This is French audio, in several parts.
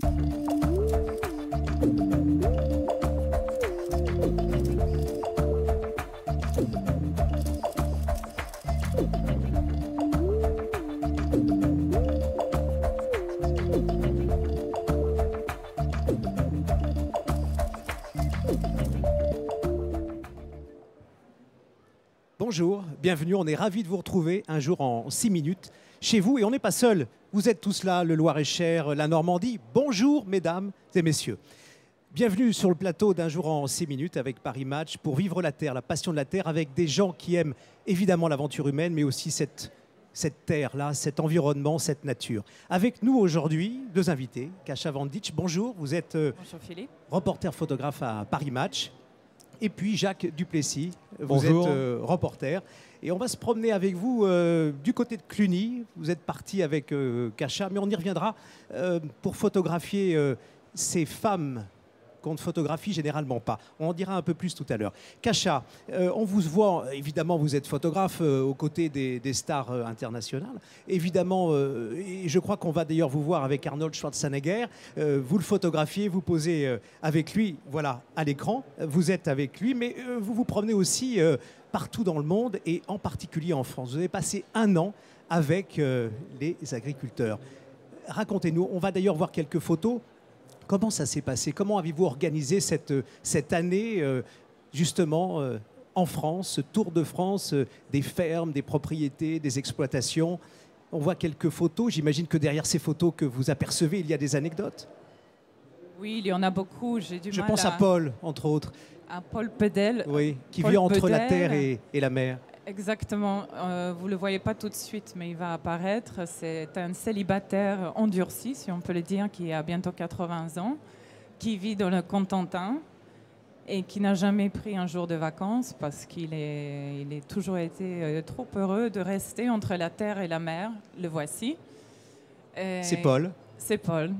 Thank you. Bonjour, bienvenue, on est ravis de vous retrouver un jour en 6 minutes chez vous et on n'est pas seul. Vous êtes tous là, le Loir-et-Cher, la Normandie. Bonjour mesdames et messieurs. Bienvenue sur le plateau d'un jour en 6 minutes avec Paris Match pour vivre la terre, la passion de la terre avec des gens qui aiment évidemment l'aventure humaine mais aussi cette, cette terre-là, cet environnement, cette nature. Avec nous aujourd'hui, deux invités. Kacha Vandic, bonjour, vous êtes euh, Bonjour reporter photographe à Paris Match. Et puis Jacques Duplessis, vous Bonjour. êtes euh, reporter. Et on va se promener avec vous euh, du côté de Cluny. Vous êtes parti avec euh, Kacha, mais on y reviendra euh, pour photographier euh, ces femmes qu'on ne photographie généralement pas. On en dira un peu plus tout à l'heure. Kacha, euh, on vous voit, évidemment, vous êtes photographe euh, aux côtés des, stars euh, internationales. Évidemment, je crois qu'on va d'ailleurs vous voir avec Arnold Schwarzenegger. Vous le photographiez, vous posez avec lui, voilà, à l'écran. Vous êtes avec lui, mais vous vous promenez aussi partout dans le monde et en particulier en France. Vous avez passé un an avec les agriculteurs. Racontez-nous, on va d'ailleurs voir quelques photos. Comment ça s'est passé? Comment avez-vous organisé cette, euh, cette année, euh, justement, euh, en France, ce tour de France euh, des fermes, des propriétés, des exploitations? On voit quelques photos. J'imagine que derrière ces photos que vous apercevez, il y a des anecdotes. Oui, il y en a beaucoup. J'ai du Je mal pense à Paul, entre autres, à Paul Pedel. oui, qui Paul vit entre la terre et, et la mer. Exactement. Euh, vous le voyez pas tout de suite, mais il va apparaître. C'est un célibataire endurci, si on peut le dire, qui a bientôt 80 ans, qui vit dans le Contentin et qui n'a jamais pris un jour de vacances parce qu'il est, il est toujours été euh, trop heureux de rester entre la terre et la mer. Le voici. C'est Paul. C'est Paul,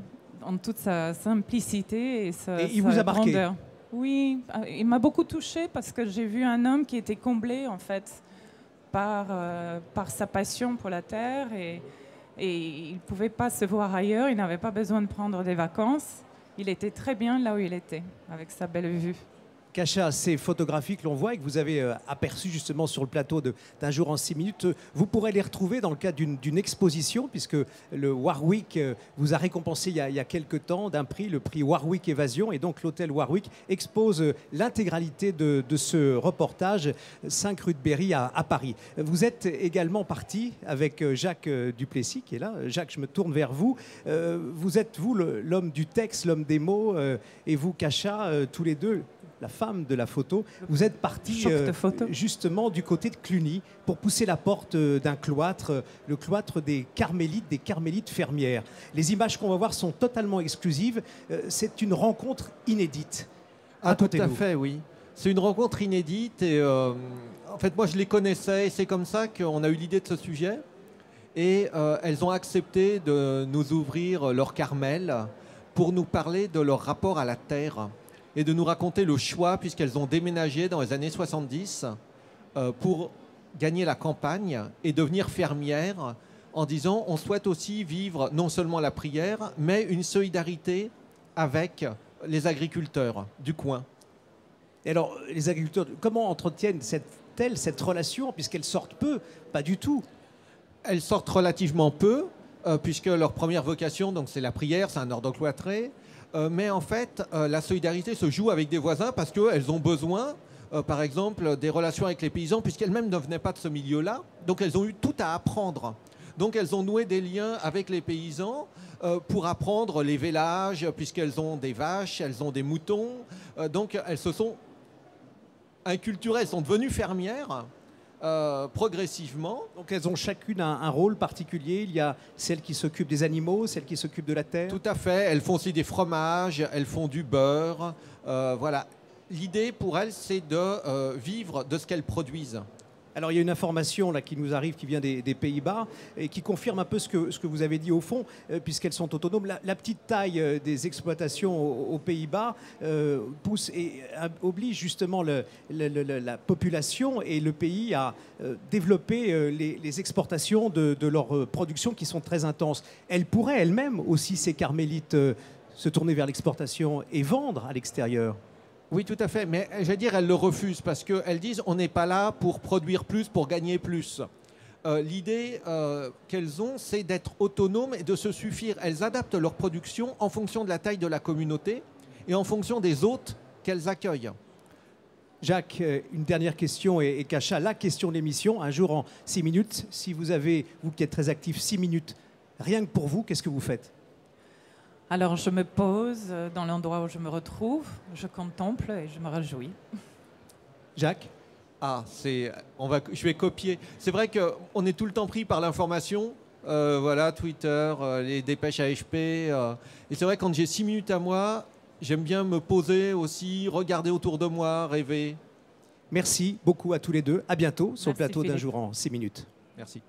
en toute sa simplicité et sa, Et il sa vous a marqué grandeur. Oui, euh, il m'a beaucoup touchée parce que j'ai vu un homme qui était comblé en fait par, euh, par sa passion pour la terre et, et il ne pouvait pas se voir ailleurs, il n'avait pas besoin de prendre des vacances. Il était très bien là où il était, avec sa belle vue. Kacha, ces photographies que l'on voit et que vous avez euh, aperçues justement sur le plateau d'un jour en six minutes, euh, vous pourrez les retrouver dans le cadre d'une exposition, puisque le Warwick euh, vous a récompensé il y a, il y a quelques temps d'un prix, le prix Warwick Évasion, et donc l'hôtel Warwick expose euh, l'intégralité de, ce reportage 5 rue de Berry à, à Paris. Vous êtes également parti avec Jacques Duplessis, qui est là. Jacques, je me tourne vers vous. Vous êtes, vous, l'homme du texte, l'homme des mots, et vous, Kacha, euh, tous les deux, la femme de la photo, vous êtes parti photo. justement du côté de Cluny pour pousser la porte euh, d'un cloître, euh, le cloître des carmélites, des carmélites fermières. Les images qu'on va voir sont totalement exclusives. Euh, C'est une rencontre inédite. Ah, tout à fait, oui. C'est une rencontre inédite et euh, en fait, moi, je les connaissais et c'est comme ça qu'on a eu l'idée de ce sujet. Et euh, elles ont accepté de nous ouvrir leur Carmel pour nous parler de leur rapport à la terre et de nous raconter le choix, puisqu'elles ont déménagé dans les années 70 euh, pour gagner la campagne et devenir fermières en disant on souhaite aussi vivre non seulement la prière, mais une solidarité avec les agriculteurs du coin. Et alors, les agriculteurs, comment entretiennent cette, elles cette relation, puisqu'elles sortent peu Pas du tout? Elles sortent relativement peu, euh, puisque leur première vocation, donc c'est la prière, c'est un ordre cloîtré. Euh, mais en fait, euh, la solidarité se joue avec des voisins parce qu'elles ont besoin, euh, par exemple, des relations avec les paysans, puisqu'elles-mêmes ne venaient pas de ce milieu-là. Donc elles ont eu tout à apprendre. Donc elles ont noué des liens avec les paysans pour apprendre les vélages, puisqu'elles ont des vaches, elles ont des moutons. Donc elles se sont inculturées, elles sont devenues fermières euh, progressivement. Donc elles ont chacune un, un rôle particulier. Il y a celle qui s'occupe des animaux, celle qui s'occupe de la terre. Tout à fait. Elles font aussi des fromages, elles font du beurre. euh, voilà. L'idée pour elles, c'est de euh, vivre de ce qu'elles produisent. Alors il y a une information qui nous arrive qui vient des, Pays-Bas et qui confirme un peu ce que, vous avez dit au fond, euh, puisqu'elles sont autonomes. La, petite taille euh, des exploitations aux, Pays-Bas euh, pousse et oblige justement la population et le pays à développer les, exportations de, de leur euh, production qui sont très intenses. Elles pourraient elles-mêmes aussi, ces carmélites, se tourner vers l'exportation et vendre à l'extérieur. Oui, tout à fait. Mais je vais dire, elles le refusent parce qu'elles disent on n'est pas là pour produire plus, pour gagner plus. Euh, L'idée euh, qu'elles ont, c'est d'être autonomes et de se suffire. Elles adaptent leur production en fonction de la taille de la communauté et en fonction des hôtes qu'elles accueillent. Jacques, euh, une dernière question et, Kacha, la question de l'émission, un jour en six minutes. Si vous avez, vous qui êtes très actif, six minutes, rien que pour vous, qu'est-ce que vous faites? Alors je me pose dans l'endroit où je me retrouve, je contemple et je me réjouis. Jacques? Ah, c'est, on va, je vais copier. C'est vrai qu'on est tout le temps pris par l'information. euh, voilà, Twitter, euh, les dépêches AFP. euh, et c'est vrai, quand j'ai six minutes à moi, j'aime bien me poser aussi, regarder autour de moi, rêver. Merci beaucoup à tous les deux. À bientôt sur le plateau d'un jour en six minutes. Merci.